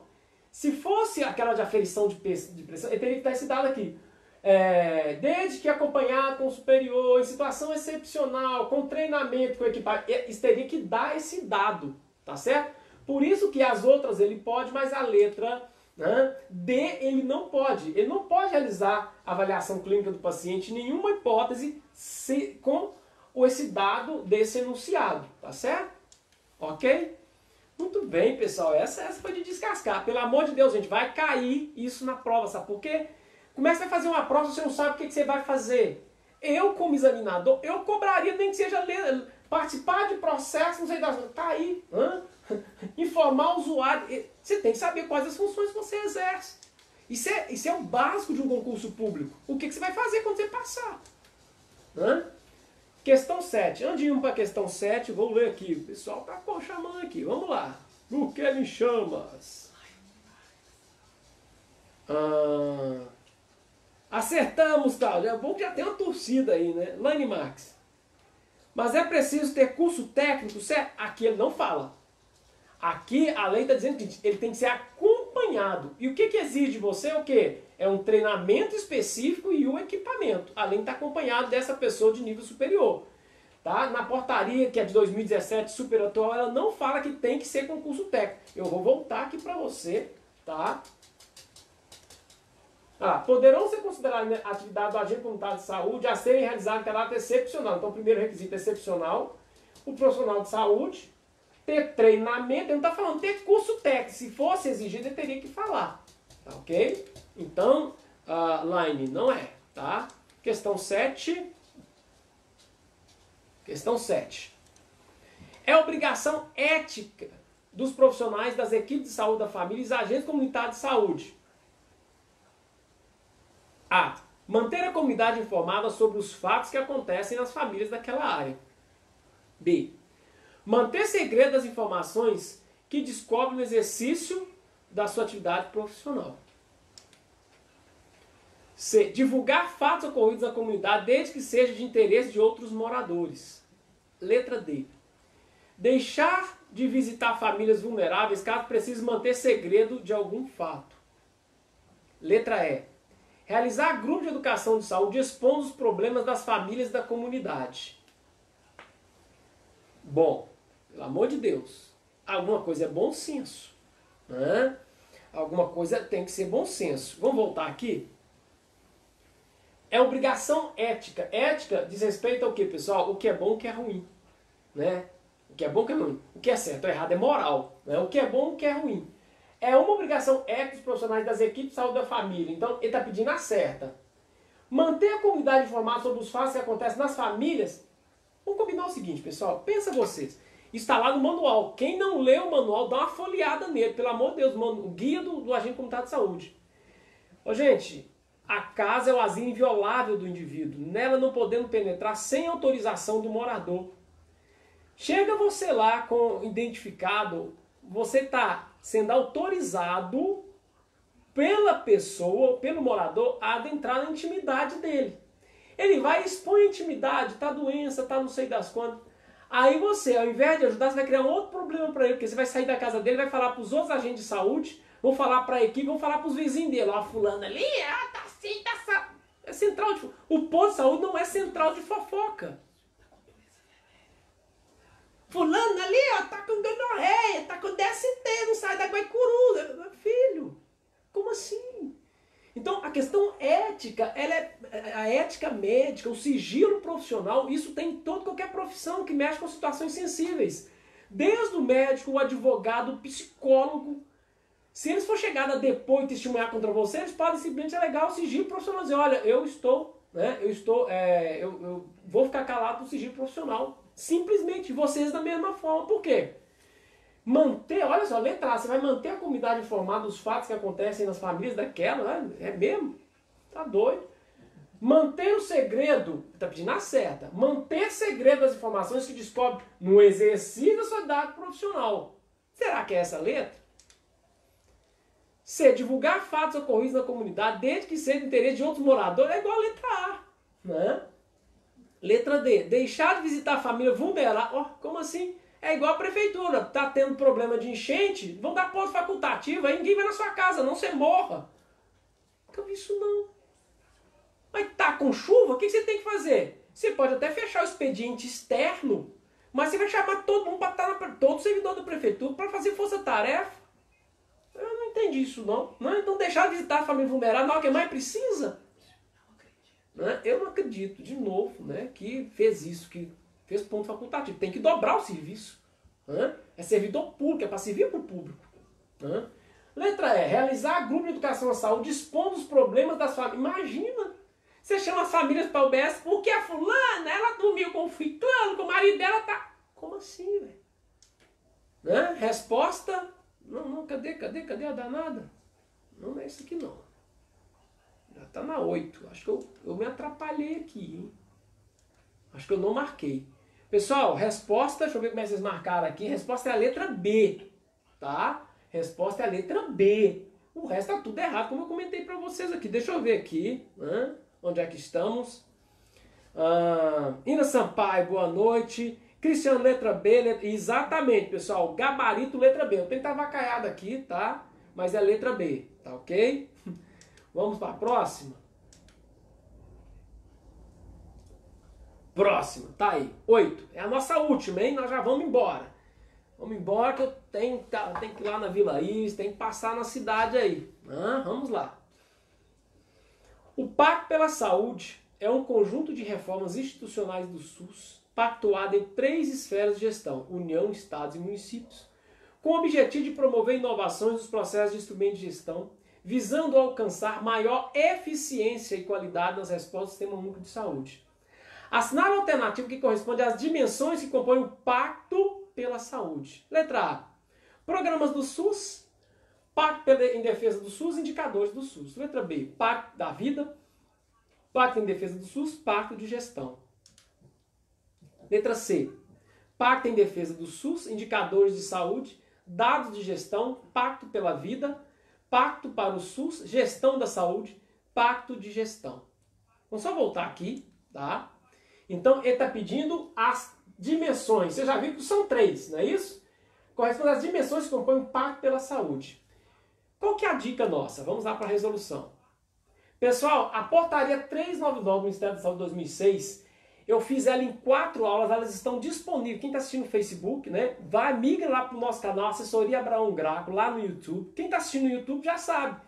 se fosse aquela de aferição de pressão, ele teria que esse dado aqui. É, desde que acompanhado com o superior, em situação excepcional, com treinamento, com equipamento, teria que dar esse dado, tá certo? Por isso que as outras ele pode, mas a letra né, D ele não pode. Ele não pode realizar avaliação clínica do paciente em nenhuma hipótese se, com esse dado desse enunciado, tá certo? Ok? Muito bem, pessoal. Essa, essa foi de descascar. Pelo amor de Deus, gente, vai cair isso na prova, sabe por quê? Como é que você vai fazer uma prova se você não sabe o que, que você vai fazer? Eu, como examinador, eu cobraria nem que seja ler, participar de processo, não sei das... Tá aí. Hã? Informar o usuário. Você tem que saber quais as funções que você exerce. Isso é, isso é o básico de um concurso público. O que, que você vai fazer quando você passar? Hã? Questão 7. Antes de ir para a questão 7, vou ler aqui. O pessoal está chamando aqui. Vamos lá. O que me chamas? Ah, acertamos, Cláudio. É bom que já tem uma torcida aí, né? Lane Marx. Mas é preciso ter curso técnico, certo? Aqui ele não fala. Aqui a lei está dizendo que ele tem que ser acompanhado. E o que, que exige de você é o quê? É um treinamento específico e um equipamento. Além de estar acompanhado dessa pessoa de nível superior. Tá? Na portaria, que é de 2017, super atual, ela não fala que tem que ser concurso técnico. Eu vou voltar aqui para você, tá? Ah, poderão ser consideradas atividades do agente comunitário de saúde a serem realizadas em caráter excepcional. Então, o primeiro requisito é excepcional. O profissional de saúde, ter treinamento, ele não está falando ter curso técnico. Se fosse exigido, ele teria que falar. Tá ok? Então, uh, line não é. Tá? Questão 7. Questão 7. É obrigação ética dos profissionais das equipes de saúde da família e agentes comunitários de saúde. A. Manter a comunidade informada sobre os fatos que acontecem nas famílias daquela área. B Manter segredo as informações que descobre no exercício da sua atividade profissional. C. Divulgar fatos ocorridos na comunidade desde que seja de interesse de outros moradores. Letra D. Deixar de visitar famílias vulneráveis caso precise manter segredo de algum fato. Letra E. Realizar grupo de educação de saúde expondo os problemas das famílias da comunidade. Bom, pelo amor de Deus. Alguma coisa é bom senso. Né? Alguma coisa tem que ser bom senso. Vamos voltar aqui? É obrigação ética. Ética diz respeito ao que, pessoal? O que é bom, o que é ruim. Né? O que é bom, o que é ruim. O que é certo ou errado é moral. Né? O que é bom, o que é ruim. É uma obrigação ética dos profissionais das equipes de saúde da família. Então, ele está pedindo a certa. Manter a comunidade informada sobre os fatos que acontecem nas famílias. Vamos combinar o seguinte, pessoal. Pensa vocês. Está lá no manual. Quem não lê o manual, dá uma folheada nele, pelo amor de Deus, mano, o guia do, do agente comunitário de saúde. Ô, gente, a casa é o asilo inviolável do indivíduo, nela não podendo penetrar sem autorização do morador. Chega você lá com identificado, você está sendo autorizado pela pessoa, pelo morador, a adentrar na intimidade dele. Ele vai expor a intimidade, tá doença, tá não sei das quantas. Aí você, ao invés de ajudar, você vai criar um outro problema para ele, porque você vai sair da casa dele, vai falar para os outros agentes de saúde, vão falar para a equipe, vão falar para os vizinhos dele, ó, fulano ali, ah, tá assim, tá. É central de O posto de saúde não é central de fofoca. Fulano ali, ó, tá com gonorreia, tá com DST, não sai da Guaicuru. Filho, como assim? Então, a questão ética, ela é, a ética médica, o sigilo profissional, isso tem em toda qualquer profissão que mexe com situações sensíveis. Desde o médico, o advogado, o psicólogo, Se eles for chegada depois e testemunhar contra você, eles podem simplesmente alegar o sigilo profissional. Dizer, olha, eu estou, né, eu estou, é, eu, eu vou ficar calado no sigilo profissional. Simplesmente, vocês da mesma forma. Por quê? Manter, olha só, letra A, você vai manter a comunidade informada dos fatos que acontecem nas famílias daquela, né? É mesmo? Tá doido. Manter o segredo, está pedindo a certa, manter segredo das informações que descobre no exercício da sua idade profissional. Será que é essa letra? C. Divulgar fatos ocorridos na comunidade desde que seja de interesse de outros moradores é igual a letra A. Né? Letra D. Deixar de visitar a família vulnerável. Oh, como assim? É igual a prefeitura. Tá tendo problema de enchente, vão dar ponto facultativo, aí ninguém vai na sua casa, não você morra. Então isso não. Mas tá com chuva, o que você tem que fazer? Você pode até fechar o expediente externo, mas você vai chamar todo mundo para estar tá na, todo servidor da prefeitura para fazer força-tarefa. Eu não entendi isso não. não. Então deixar de visitar a família vulnerável na hora que mais precisa. Né? Eu não acredito, de novo, né, que fez isso, que fez ponto facultativo. Tem que dobrar o serviço. É servidor público, é para servir para o público. Letra E, realizar grupo de educação à saúde expondo os problemas das famílias. Imagina! Você chama as famílias para o UBS porque a fulana, ela dormiu com o com o marido dela tá. Como assim, velho? Né? Resposta? Não, não, cadê, cadê, cadê a danada? Não é isso aqui não. Já tá na 8. Acho que eu, eu me atrapalhei aqui, hein? Acho que eu não marquei. Pessoal, resposta, deixa eu ver como é que vocês marcaram aqui. Resposta é a letra B, tá? Resposta é a letra B. O resto tá tudo errado, como eu comentei para vocês aqui. Deixa eu ver aqui. Né? Onde é que estamos? Ah, Ina Sampaio, boa noite. Cristiano, letra B. Letra... Exatamente, pessoal. Gabarito, letra B. Eu tenho que estar vacaiado aqui, tá? Mas é letra B, tá ok? Vamos para a próxima? Próxima, tá aí. Oito. É a nossa última, hein? Nós já vamos embora. Vamos embora que eu tenho, tenho que ir lá na Vila Is, tenho que passar na cidade aí. Ah, vamos lá. O Pacto pela Saúde é um conjunto de reformas institucionais do SUS pactuado em três esferas de gestão, União, Estados e municípios, com o objetivo de promover inovações nos processos de instrumento de gestão, visando alcançar maior eficiência e qualidade nas respostas do Sistema Único de Saúde. Assinar a alternativa que corresponde às dimensões que compõem o Pacto pela Saúde. Letra A. Programas do SUS Pacto em defesa do SUS, indicadores do SUS. Letra B, Pacto da vida, Pacto em defesa do SUS, Pacto de gestão. Letra C, Pacto em defesa do SUS, indicadores de saúde, dados de gestão, Pacto pela vida, Pacto para o SUS, gestão da saúde, Pacto de gestão. Vamos só voltar aqui, tá? Então, ele está pedindo as dimensões. Você já viu que são três, não é isso? Corresponde às dimensões que compõem o Pacto pela Saúde. Qual que é a dica nossa? Vamos lá para a resolução. Pessoal, a portaria 399 do Ministério da Saúde 2006, eu fiz ela em quatro aulas, elas estão disponíveis. Quem está assistindo no Facebook, né? Vai, migra lá para o nosso canal, Assessoria Abraão Graco, lá no YouTube. Quem está assistindo no YouTube já sabe.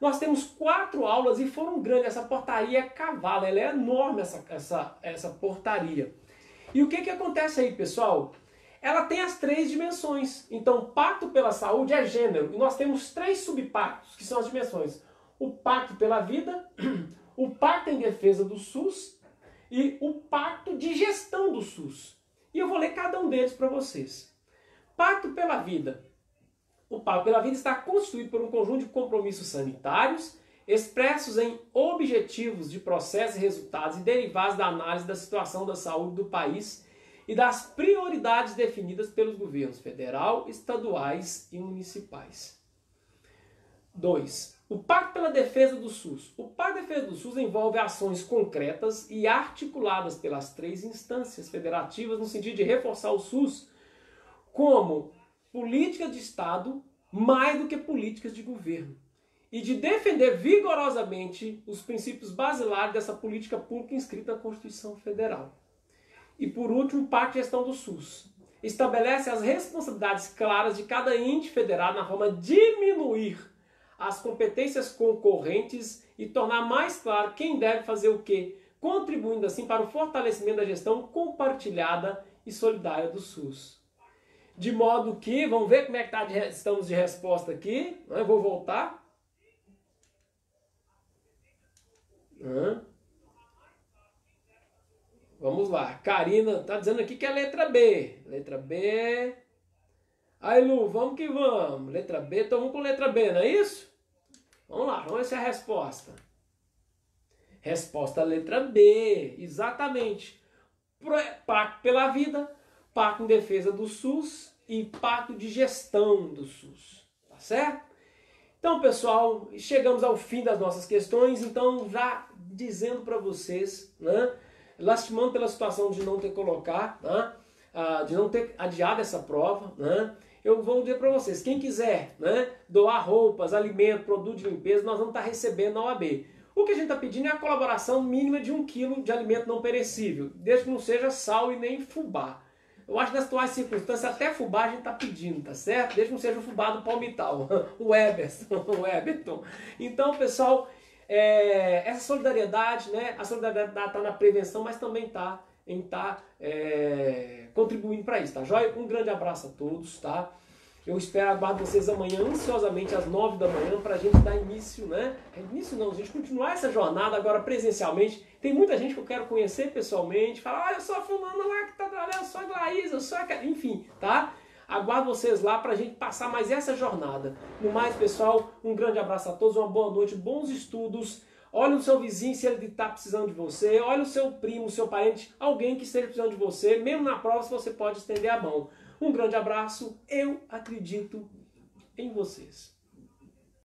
Nós temos quatro aulas e foram grandes. Essa portaria é cavalo, ela é enorme essa, essa, essa portaria. E o que, que acontece aí, pessoal? ela tem as três dimensões. Então, pacto pela saúde é gênero. E nós temos três subpactos, que são as dimensões. O pacto pela vida, o pacto em defesa do SUS e o pacto de gestão do SUS. E eu vou ler cada um deles para vocês. Pacto pela vida. O pacto pela vida está constituído por um conjunto de compromissos sanitários expressos em objetivos de processos e resultados e derivados da análise da situação da saúde do país e das prioridades definidas pelos governos federal, estaduais e municipais. 2. O Pacto pela Defesa do SUS. O Pacto pela Defesa do SUS envolve ações concretas e articuladas pelas três instâncias federativas no sentido de reforçar o SUS como política de Estado mais do que políticas de governo e de defender vigorosamente os princípios basilares dessa política pública inscrita na Constituição Federal. E por último, parte de gestão do SUS. Estabelece as responsabilidades claras de cada ente federado na forma de diminuir as competências concorrentes e tornar mais claro quem deve fazer o que, contribuindo assim para o fortalecimento da gestão compartilhada e solidária do SUS. De modo que, vamos ver como é que tá de, estamos de resposta aqui. Eu vou voltar. Vamos lá. Karina tá dizendo aqui que é letra B. Letra B. Aí, Lu, vamos que vamos. Letra B, então vamos com letra B, não é isso? Vamos lá, vamos ver se é a resposta. Resposta letra B, exatamente. Pacto pela vida, pacto em defesa do SUS e pacto de gestão do SUS. Tá certo? Então, pessoal, chegamos ao fim das nossas questões. Então, já dizendo para vocês, né, lastimando pela situação de não ter colocar, né, de não ter adiado essa prova, né, eu vou dizer para vocês, quem quiser né, doar roupas, alimento, produto de limpeza, nós vamos estar tá recebendo na OAB. O que a gente está pedindo é a colaboração mínima de um quilo de alimento não perecível, desde que não seja sal e nem fubá. Eu acho que nas atuais circunstâncias até gente está pedindo, tá certo? Desde que não seja o fubá do palmital, o Eberson, o Eberton. Então, pessoal, é, essa solidariedade, né? A solidariedade está na prevenção, mas também está em estar tá, é, contribuindo para isso, tá joia? Um grande abraço a todos, tá? Eu espero, aguardo vocês amanhã, ansiosamente, às nove da manhã, para a gente dar início, né? É início não, a gente continuar essa jornada agora presencialmente. Tem muita gente que eu quero conhecer pessoalmente, falar, ah, eu sou a fulana lá que tá trabalhando, eu sou a Glaísa, eu sou a... Enfim, tá? Aguardo vocês lá para a gente passar mais essa jornada. No mais, pessoal, um grande abraço a todos, uma boa noite, bons estudos. Olha o seu vizinho se ele está precisando de você. Olha o seu primo, seu parente, alguém que esteja precisando de você. Mesmo na prova, você pode estender a mão. Um grande abraço. Eu acredito em vocês.